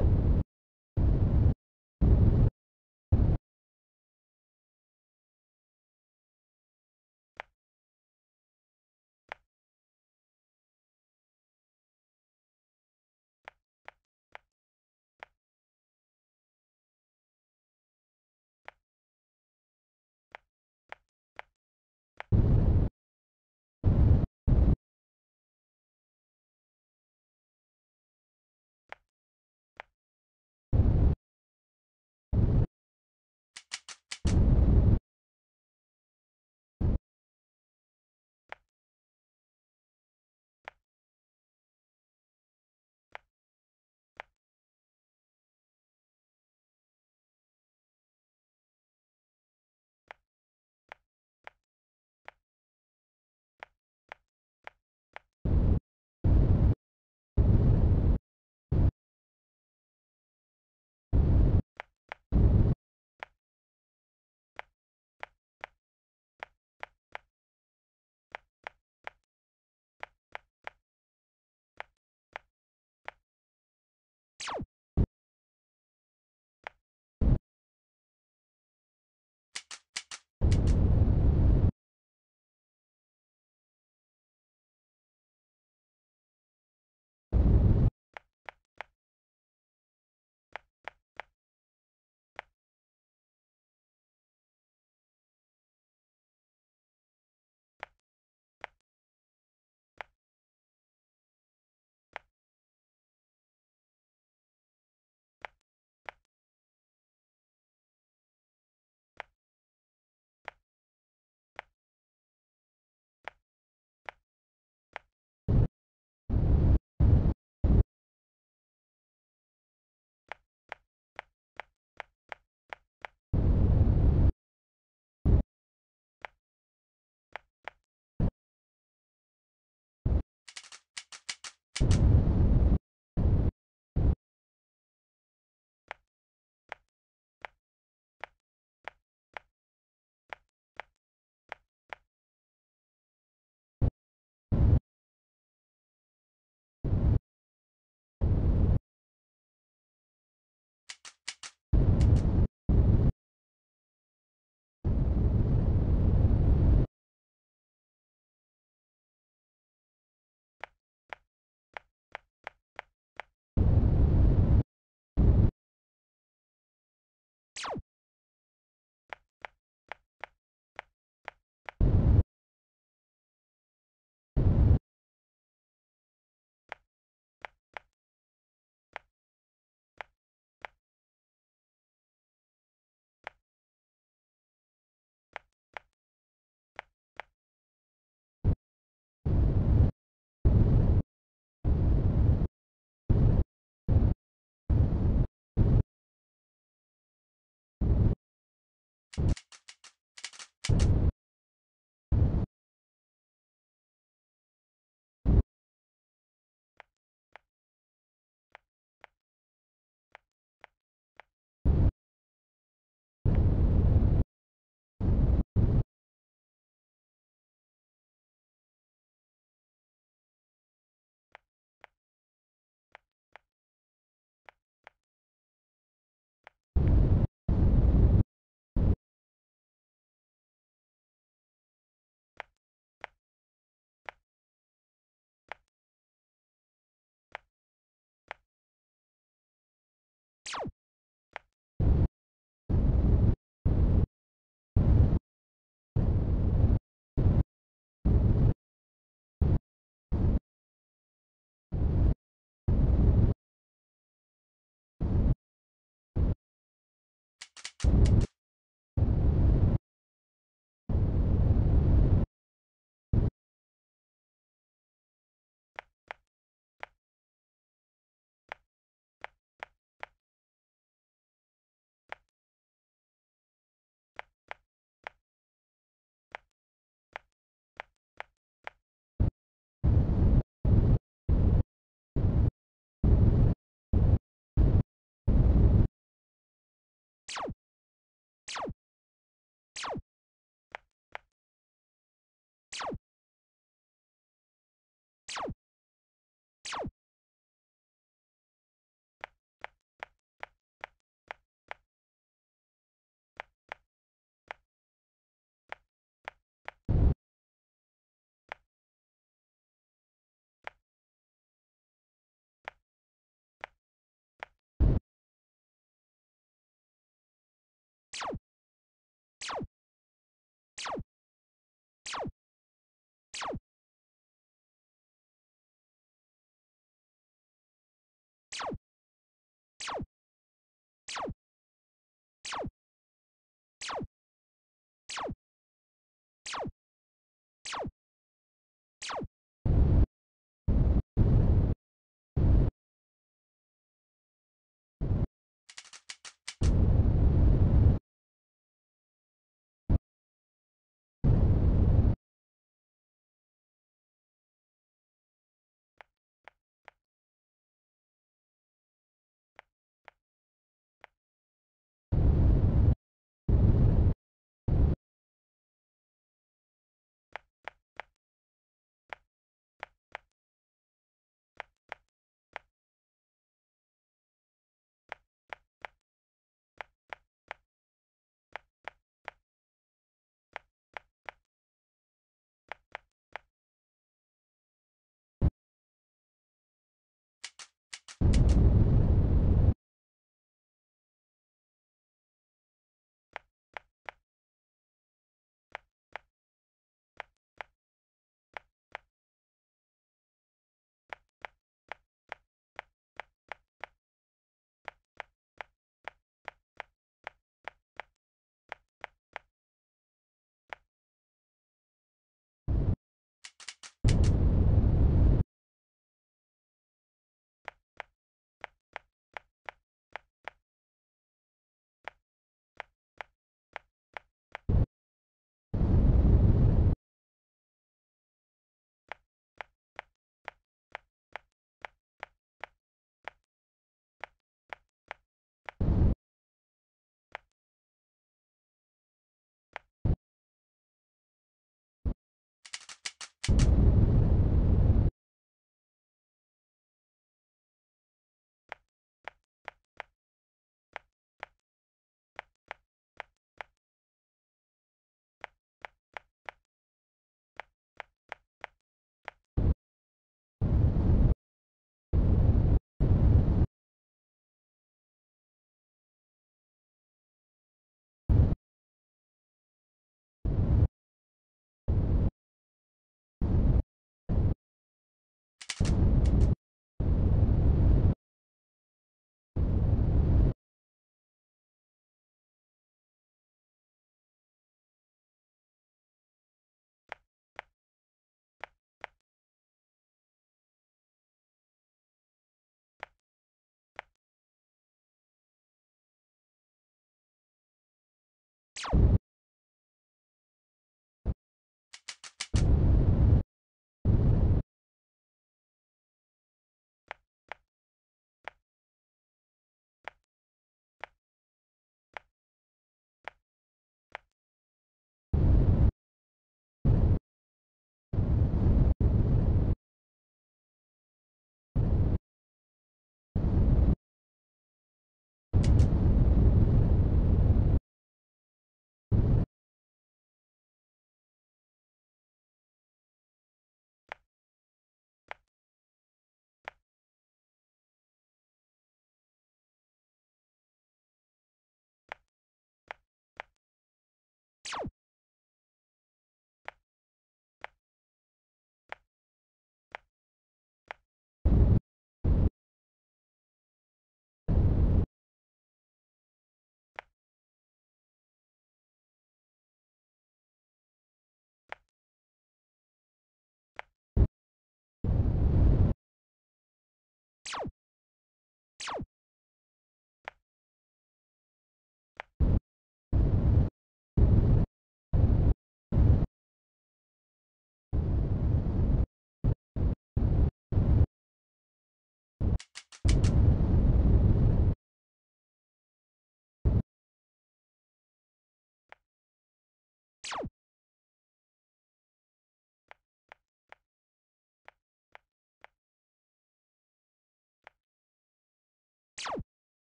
you you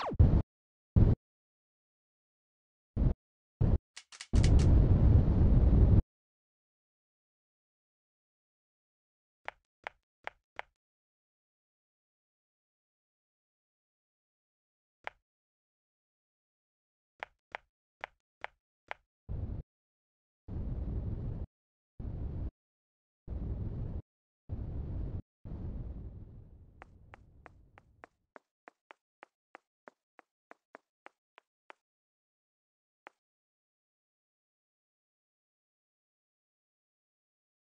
you